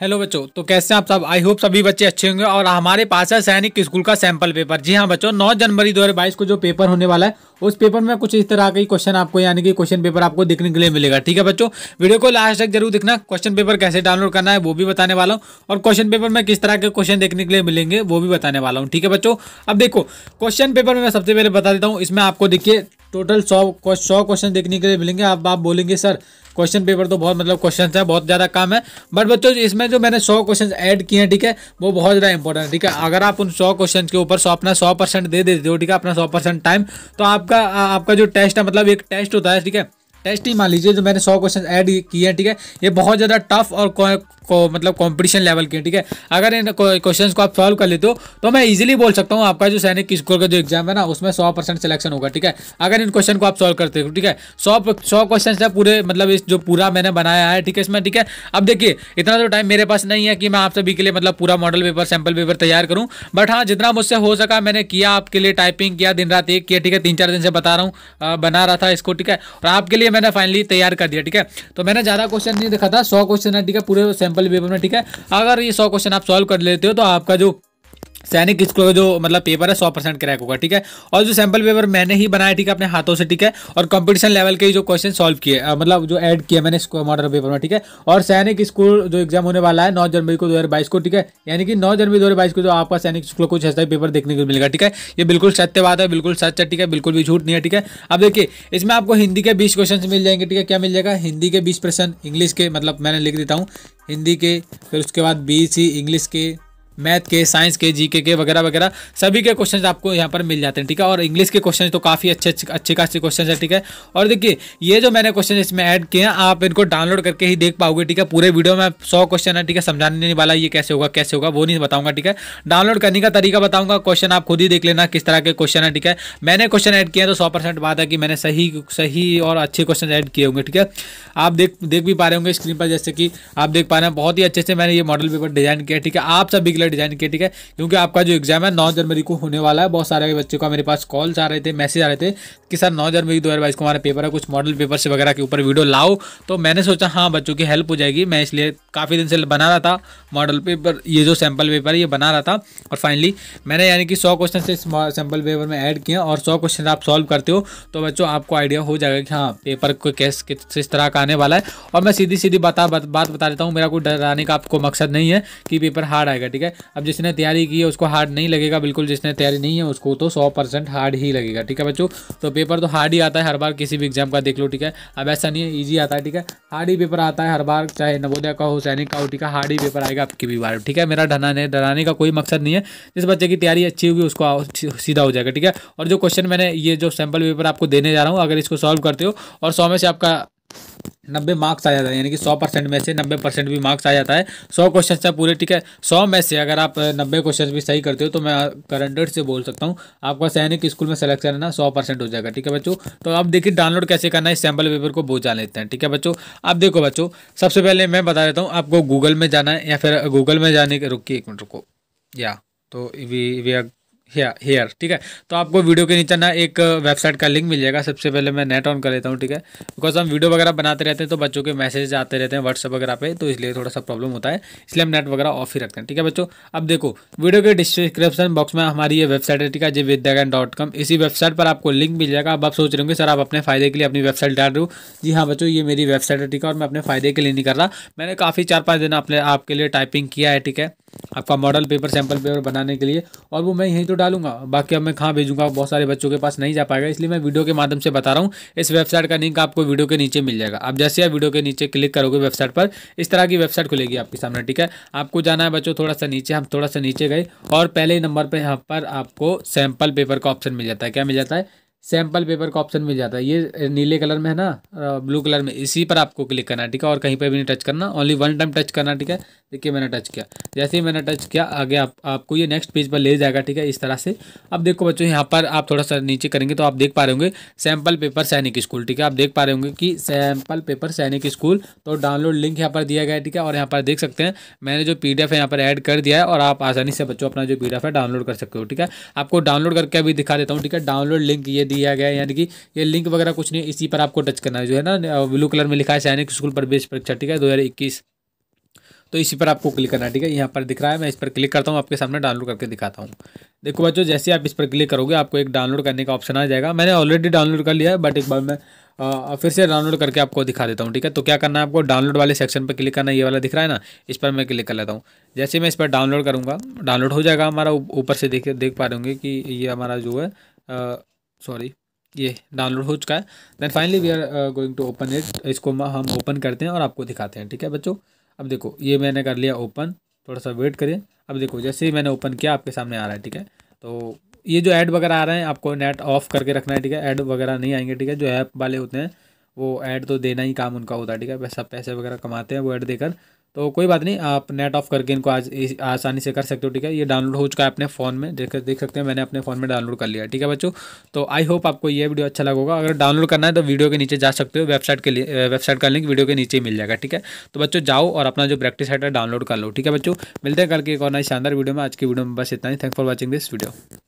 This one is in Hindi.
हेलो बच्चों। तो कैसे हैं आप सब? आई होप सभी बच्चे अच्छे होंगे और हमारे पास है सैनिक स्कूल का सैंपल पेपर जी हाँ बच्चों 9 जनवरी 2022 को जो पेपर होने वाला है, उस पेपर में कुछ इस तरह के क्वेश्चन आपको, यानी कि क्वेश्चन पेपर आपको देखने के लिए मिलेगा। ठीक है बच्चों? वीडियो को लास्ट तक ज़रूर देखना। क्वेश्चन पेपर कैसे डाउनलोड करना है, वो भी बताने वाला हूँ। और क्वेश्चन पेपर में किस तरह के क्वेश्चन देखने के लिए मिलेंगे, वो भी बताने वाला हूँ। ठीक है बच्चों? अब देखो क्वेश्चन पेपर में सबसे पहले बता देता हूँ, इसमें आपको देखिए टोटल सौ सौ क्वेश्चन देखने के लिए मिलेंगे। आप आप बोलेंगे, सर, क्वेश्चन पेपर तो बहुत मतलब क्वेश्चन है, बहुत ज़्यादा काम है। बट बच्चों, इसमें जो मैंने सौ क्वेश्चन ऐड किए हैं, ठीक है, वो बहुत ज़्यादा इंपॉर्टेंट है, ठीक है। अगर आप उन सौ क्वेश्चन के ऊपर सौ, अपना सौ परसेंट दे देते हो, ठीक है, अपना सौ परसेंट टाइम तो आपका आपका जो टेस्ट है मतलब एक टेस्ट होता है, ठीक है टेस्ट ही मान लीजिए जो मैंने सौ क्वेश्चन ऐड किए हैं ठीक है? ये बहुत ज़्यादा टफ और को को, मतलब कंपटीशन लेवल के ठीक है? अगर इन क्वेश्चंस को आप सॉल्व कर लेते हो तो मैं इजीली बोल सकता हूँ आपका जो सैनिक स्कूल का जो एग्ज़ाम है ना उसमें सौ परसेंट सिलेक्शन होगा ठीक है? अगर इन क्वेश्चन को आप सॉल्व करते हो ठीक है? सौ सौ क्वेश्चन है पूरे मतलब इस जो पूरा मैंने बनाया है ठीक है इसमें ठीक है? अब देखिए इतना तो टाइम मेरे पास नहीं है कि मैं आप सभी के लिए मतलब पूरा मॉडल पेपर सैंपल पेपर तैयार करूँ बट हाँ जितना मुझसे हो सका मैंने किया आपके लिए टाइपिंग किया दिन रात एक किया ठीक है? तीन चार दिन से बता रहा हूँ बना रहा था इसको ठीक है? और आपके लिए मैंने फाइनली तैयार कर दिया, ठीक है? तो मैंने ज़्यादा क्वेश्चन नहीं देखा था, सौ क्वेश्चन है, ठीक है? पूरे सैंपल पेपर में, ठीक है? अगर ये सौ क्वेश्चन आप सॉल्व कर लेते हो तो आपका जो सैनिक स्कूल का जो मतलब पेपर है, सौ परसेंट क्रैक होगा, ठीक है? और जो सैंपल पेपर मैंने ही बनाया, ठीक है, अपने हाथों से, ठीक है? और कंपटीशन लेवल के जो क्वेश्चन सॉल्व किए मतलब जो ऐड किया मैंने मॉडल पेपर में, ठीक है? और सैनिक स्कूल जो एग्ज़ाम होने वाला है, नौ जनवरी को दो हज़ार बाईस को, ठीक है? यानी कि नौ जनवरी दो हज़ार बाईस को जो आपका सैनिक स्कूल कुछ ऐसा पेपर देखने को मिलेगा, ठीक है? ये बिल्कुल सत्य बात है, बिल्कुल सच है, ठीक है? बिल्कुल भी झूठ नहीं है, ठीक है? अब देखिए, इसमें आपको हिंदी के बीस क्वेश्चन मिल जाएँगे, ठीक है? क्या मिल जाएगा? हिंदी के बीस प्रश्न इंग्लिश के मतलब मैंने लिख देता हूँ, हिंदी के, फिर उसके बाद बीस ही इंग्लिश के मैथ के, साइंस के, जीके के वगैरह वगैरह, सभी के क्वेश्चन आपको यहाँ पर मिल जाते हैं, ठीक है? और इंग्लिश के क्वेश्चन तो काफ़ी अच्छे अच्छे खासे क्वेश्चन है, ठीक है? और देखिए, ये जो मैंने क्वेश्चन इसमें ऐड किए हैं, आप इनको डाउनलोड करके ही देख पाओगे, ठीक है? पूरे वीडियो में सौ क्वेश्चन है, ठीक है? समझाने नहीं वाला ये कैसे होगा कैसे होगा, वो नहीं बताऊँगा, ठीक है? डाउनलोड करने का तरीका बताऊँगा क्वेश्चन आप खुद ही देख लेना किस तरह के क्वेश्चन है, ठीक है? मैंने क्वेश्चन ऐड किया तो सौ परसेंट बात है कि मैंने सही सही और अच्छे क्वेश्चन ऐड किए होंगे, ठीक है? आप देख देख भी पा रहे होंगे स्क्रीन पर, जैसे कि आप देख पा रहे हैं, बहुत ही अच्छे से मैंने ये मॉडल पेपर डिज़ाइन किया ठीक है? आप सभी लिए डिज़ाइन किया ठीक है? क्योंकि आपका जो एग्ज़ाम है, नौ जनवरी को होने वाला है। बहुत सारे बच्चों का मेरे पास कॉल्स आ रहे थे मैसेज आ रहे थे कि सर, नौ जनवरी दो को हमारा पेपर है, कुछ मॉडल पेपर से वगैरह के ऊपर वीडियो लाओ। तो मैंने सोचा हाँ बच्चों की हेल्प हो जाएगी। मैं इसलिए काफ़ी दिन से बना रहा था मॉडल पेपर ये जो सैंपल पेपर है, ये बना रहा था। और फाइनली मैंने यानी कि सौ क्वेश्चन से सैंपल पेपर में ऐड किया और सौ क्वेश्चन आप सॉल्व करते हो तो बच्चों, आपको आइडिया हो जाएगा कि हाँ पेपर को कैस, किस तरह का आने वाला है। और मैं सीधी सीधी बता, बात बता देता हूँ, मेरा कोई डराने का आपको मकसद नहीं है कि पेपर हार्ड आएगा, ठीक है? अब जिसने तैयारी की है, उसको हार्ड नहीं लगेगा, बिल्कुल जिसने तैयारी नहीं है, उसको तो सौ परसेंट हार्ड ही लगेगा, ठीक है बच्चों? तो पेपर तो हार्ड ही आता है, हर बार किसी भी एग्ज़ाम का देख लो, ठीक है? अब ऐसा नहीं है ईजी आता है, ठीक है? हार्ड ही पेपर आता है हर बार, चाहे नवोदय का हो, सैनिक का हो, ठीक है? हार्ड ही पेपर आएगा आपकी भी बार, ठीक है? मेरा डराने डराने का कोई मकसद नहीं है। जिस बच्चे की तैयारी अच्छी होगी, उसको सीधा हो जाएगा, ठीक है? और जो क्वेश्चन मैंने, ये जो सैंपल पेपर आपको देने जा रहा हूँ, अगर इसको सॉल्व करते हो, और सौ में से आपका नब्बे मार्क्स आ जाता है, यानी कि सौ परसेंट में से नब्बे परसेंट भी मार्क्स आ जाता है। सौ क्वेश्चन से पूरे, ठीक है? सौ में से अगर आप नब्बे क्वेश्चन भी सही करते हो तो मैं करंटेड से बोल सकता हूँ, आपका सैनिक स्कूल में सेलेक्शन है ना, सौ परसेंट हो जाएगा, ठीक है बच्चों? तो अब देखिए डाउनलोड कैसे करना है सैंपल पेपर को वो जान लेते हैं, ठीक है बच्चों? अब देखो बच्चों, सबसे पहले मैं बता देता हूँ, आपको गूगल में जाना है, या फिर गूगल में जाने के, रुकिए एक मिनट, रुको। या तो वी वी आर हेयर ठीक है? तो आपको वीडियो के नीचे ना एक वेबसाइट का लिंक मिल जाएगा। सबसे पहले मैं नेट ऑन कर लेता हूँ, ठीक है? बिकॉज़ हम वीडियो वगैरह बनाते रहते हैं तो बच्चों के मैसेज आते रहते हैं व्हाट्सअप वगैरह पे तो इसलिए थोड़ा सा प्रॉब्लम होता है। इसलिए हम नेट वगैरह ऑफ़ ही रखते हैं, ठीक है बच्चों? अब देखो वीडियो के डिस्क्रिप्शन बॉक्स में हमारी ये वेबसाइट है, ठीक है? जी डॉट कॉम इसी वेबसाइट पर आपको लिंक मिल जाएगा। अब आप सोच रहे होंगे, सर, आप अपने फ़ायदे के लिए अपनी वेबसाइट डाल रहे हो? जी हाँ बच्चों, ये मेरी वेबसाइट है, ठीक है? और मैं अपने फ़ायदे के लिए नहीं कर रहा। मैंने काफ़ी चार पाँच दिन अपने आपके लिए टाइपिंग किया है, ठीक है? आपका मॉडल पेपर सैंपल पेपर बनाने के लिए। और वो मैं यहीं तो डालूँगा। बाकी अब मैं कहाँ भेजूँगा? बहुत सारे बच्चों के पास नहीं जा पाएगा, इसलिए मैं वीडियो के माध्यम से बता रहा हूँ। इस वेबसाइट का लिंक आपको वीडियो के नीचे मिल जाएगा। आप जैसे आप वीडियो के नीचे क्लिक करोगे वेबसाइट पर, इस तरह की वेबसाइट खुलेगी आपके सामने, ठीक है? आपको जाना है बच्चों थोड़ा सा नीचे, हम थोड़ा सा नीचे गए। और पहले नंबर पर यहाँ पर आपको सैंपल पेपर का ऑप्शन मिल जाता है। क्या मिल जाता है? सैंपल पेपर का ऑप्शन मिल जाता है। ये नीले कलर में है ना ब्लू कलर में। इसी पर आपको क्लिक करना है, ठीक है? और कहीं पर भी नहीं टच करना। ओनली वन टाइम टच करना, ठीक है? देखिए, मैंने टच किया। जैसे ही मैंने टच किया, आगे आप, आपको ये नेक्स्ट पेज पर ले जाएगा, ठीक है? इस तरह से। अब देखो बच्चों, यहाँ पर आप थोड़ा सा नीचे करेंगे तो आप देख पा रहे होंगे सैंपल पेपर सैनिक स्कूल ठीक है? आप देख पा रहे होंगे कि सैंपल पेपर सैनिक स्कूल तो डाउनलोड लिंक यहाँ पर दिया गया है, ठीक है? और यहाँ पर देख सकते हैं, मैंने जो पीडीएफ है यहाँ पर ऐड कर दिया है, और आप आसानी से बच्चों अपना जो पी है डाउनलोड कर सकते हो, ठीक है? आपको डाउनलोड करके अभी दिखा देता हूँ, ठीक है? डाउनलोड लिंक ये दिया गया है यानी कि ये लिंक वगैरह कुछ नहीं इसी पर आपको टच करना है जो है ना ब्लू कलर में लिखा है सैनिक स्कूल प्रवेश परीक्षा ठीक है दो हज़ार इक्कीस। तो इसी पर आपको क्लिक करना है ठीक है यहाँ पर दिख रहा है मैं इस पर क्लिक करता हूँ आपके सामने डाउनलोड करके दिखाता हूँ। देखो बच्चों जैसे आप इस पर क्लिक करोगे आपको एक डाउनलोड करने का ऑप्शन आ जाएगा। मैंने ऑलरेडी डाउनलोड कर लिया है बट एक बार मैं आ, फिर से डाउनलोड करके आपको दिखा देता हूँ ठीक है। तो क्या करना है आपको डाउनलोड वाले सेक्शन पर क्लिक करना ये वाला दिख रहा है ना इस पर मैं क्लिक कर लेता हूँ। जैसे मैं इस पर डाउनलोड करूँगा डाउनलोड हो जाएगा हमारा ऊपर से देख देख पा रहे होंगे कि ये हमारा जो है सॉरी ये डाउनलोड हो चुका है. Then finally we are going to open it इसको हम ओपन करते हैं और आपको दिखाते हैं. ठीक है बच्चों? अब देखो, ये मैंने कर लिया ओपन थोड़ा सा वेट करें. अब देखो, जैसे ही मैंने ओपन किया, आपके सामने आ रहा है. ठीक है? तो ये जो ऐड वगैरह आ रहे हैं, आपको नेट ऑफ़ करके रखना है. ठीक है? ऐड वगैरह नहीं आएँगे. ठीक है? जो ऐप वाले होते हैं, वो ऐड तो देना ही काम उनका होता है. ठीक है? पैसा पैसे वगैरह कमाते हैं वो ऐड देकर. तो कोई बात नहीं, आप नेट ऑफ़ करके इनको आज आसानी से कर सकते हो, ठीक है? ये डाउनलोड हो चुका है अपने फ़ोन में, देख देख सकते हैं, मैंने अपने फ़ोन में डाउनलोड कर लिया ठीक है बच्चों? तो आई होप आपको ये वीडियो अच्छा लगेगा अगर डाउनलोड करना है तो वीडियो के नीचे जा सकते हो वेबसाइट के लिए वेबसाइट का लिंक वीडियो के नीचे मिल जाएगा, ठीक है? तो बच्चों, जाओ और अपना जो प्रैक्टिस है डाउनलोड कर लो, ठीक है बच्चों? मिलते हैं कल की एक और नई शानदार वीडियो में, आज की वीडियो में बस इतना ही। Thank for watching this video